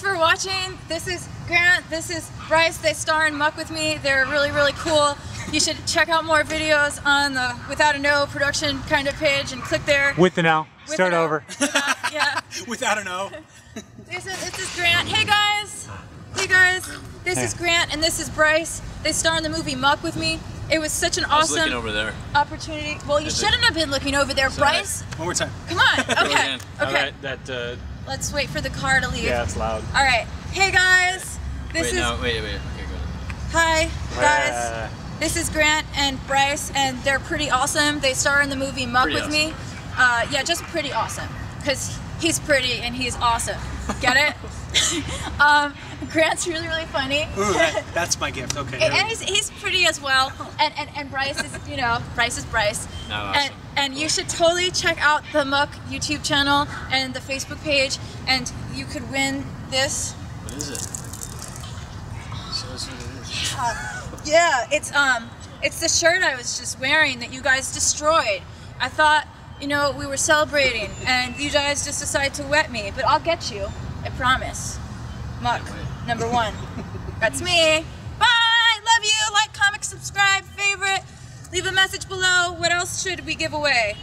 for watching. This is Grant. This is Bryce. They star in Muck with me. They're really, really cool. You should check out more videos on the Without a No production kind of page and click there. With the now. With Start the no. over. Without- yeah. Without an O. This is, this is Grant. Hey guys. Hey guys. This is Grant and this is Bryce. They star in the movie Muck with me. It was such an I was awesome looking over there. opportunity. Well, you Is shouldn't have been looking over there, Sorry. Bryce. One more time. Come on. Okay. again. Okay. that, uh, Let's wait for the car to leave. yeah, it's loud. All right. Hey guys. This wait, is no, wait, wait. Okay, good. hi guys. Uh, This is Grant and Bryce, and they're pretty awesome. They star in the movie Muck Pretty with me. Uh, yeah, just pretty awesome. Because he's pretty and he's awesome. Get it? um, Grant's really, really funny. Ooh, that- that's my gift. Okay. and and he's, he's pretty as well. And, and, and Bryce is, you know, Bryce is Bryce. No, And, awesome. and you should totally check out the Muck YouTube channel and the Facebook page, and you could win this. What is it? Show us what it is. Yeah, it's um, it's the shirt I was just wearing that you guys destroyed. I thought, you know, we were celebrating, and you guys just decided to wet me. But I'll get you, I promise. Muck, number one. That's me. Bye. Love you. Like, comment, subscribe, favorite. Leave a message below. What else should we give away?